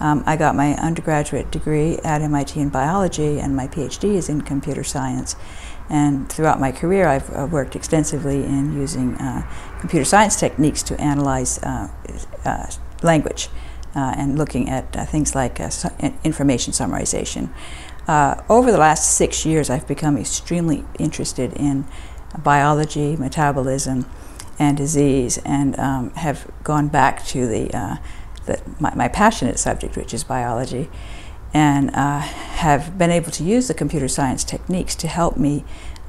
Um, I got my undergraduate degree at MIT in biology, and my PhD is in computer science. And throughout my career, I've uh, worked extensively in using uh, computer science techniques to analyze uh, uh language uh, and looking at things like information summarization. over the last six years, I've become extremely interested in biology, metabolism, and disease, and um, have gone back to the, uh, the my, my, passionate subject, which is biology, and uh, have been able to use the computer science techniques to help me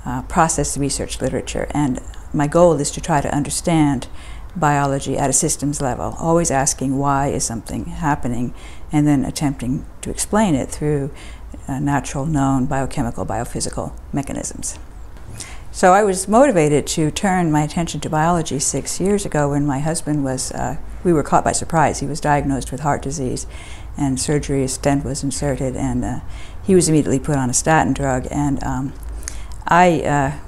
uh, process the research literature. And my goal is to try to understand biology at a systems level, always asking why is something happening, and then attempting to explain it through uh, natural, known biochemical, biophysical mechanisms. So I was motivated to turn my attention to biology six years ago when my husband was, uh, we were caught by surprise. He was diagnosed with heart disease and surgery, a stent was inserted, and uh, he was immediately put on a statin drug. And um, I uh,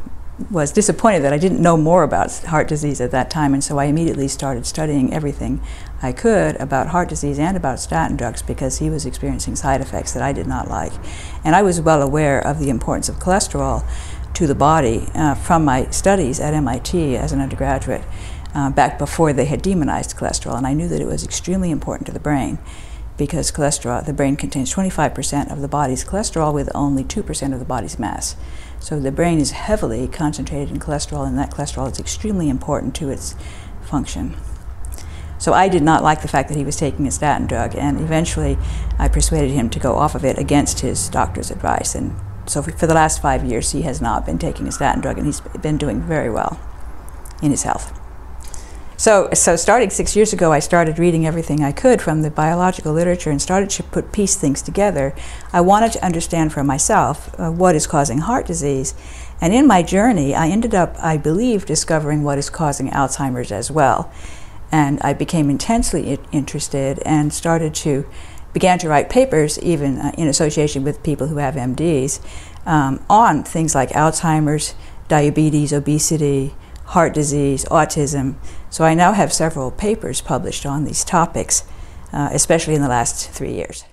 was disappointed that I didn't know more about heart disease at that time, and so I immediately started studying everything I could about heart disease and about statin drugs because he was experiencing side effects that I did not like. And I was well aware of the importance of cholesterol to the body uh, from my studies at MIT as an undergraduate uh, back before they had demonized cholesterol. And I knew that it was extremely important to the brain because cholesterol, the brain contains 25% of the body's cholesterol with only 2% of the body's mass. So the brain is heavily concentrated in cholesterol, and that cholesterol is extremely important to its function. So I did not like the fact that he was taking a statin drug, and eventually I persuaded him to go off of it against his doctor's advice. And so for the last five years, he has not been taking a statin drug, and he's been doing very well in his health. So, so starting six years ago, I started reading everything I could from the biological literature and started to put piece things together. I wanted to understand for myself uh, what is causing heart disease. And in my journey, I ended up, I believe, discovering what is causing Alzheimer's as well. And I became intensely interested and started to began to write papers, even uh, in association with people who have MDs, um, on things like Alzheimer's, diabetes, obesity, heart disease, autism. So I now have several papers published on these topics, uh, especially in the last three years.